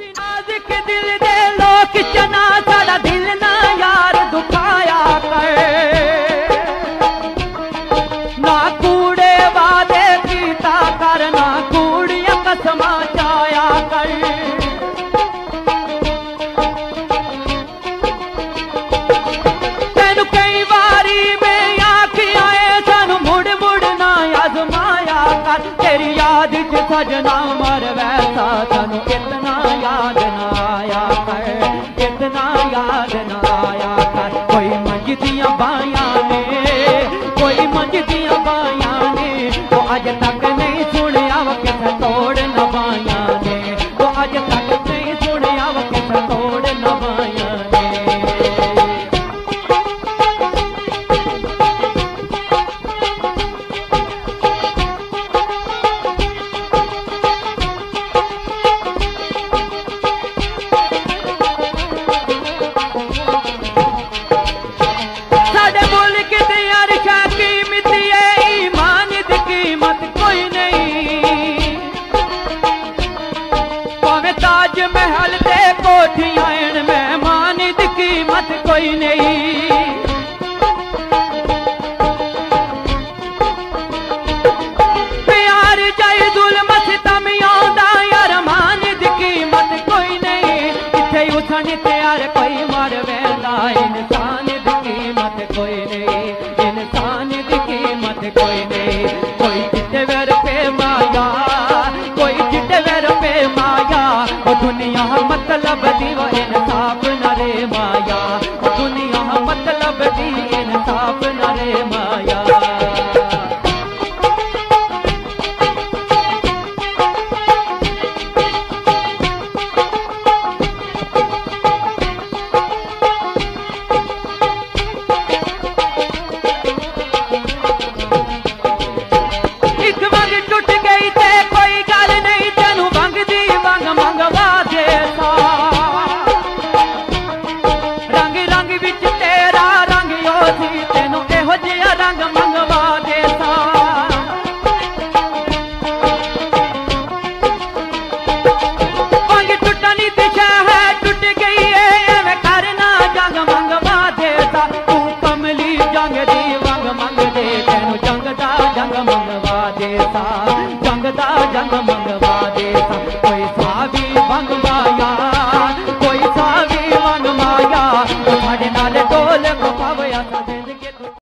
i'm not a kid i'm not ਦੇਖ ਨਾ ਮਰ ਵੈਸਾ ਤੈਨੂੰ ਕਿਤਨਾ ਯਾਦ ਨਾ ਆਇਆ ਕਰ, ਕਿਤਨਾ ਯਾਦ ਨਾ ਆਇਆ ਕਰ। ਕੋਈ ਮੰਜਦੀਆਂ ਬਾਹਾਂ ਨੇ, ਕੋਈ ਮੰਜਦੀਆਂ ਬਾਹਾਂ ਨੇ, ਉਹ ਅਜ ਤੱਕ महल ते कोठी मेहमान, दी कीमत कोई नहीं। प्यार जाए जुलमत तमियों दा अरमान दी कीमत कोई नहीं। त्यार कोई मर वेंदा, इंसान दी कीमत कोई नहीं, इंसान दी कीमत कोई नहीं। रे माँ राजा जन्म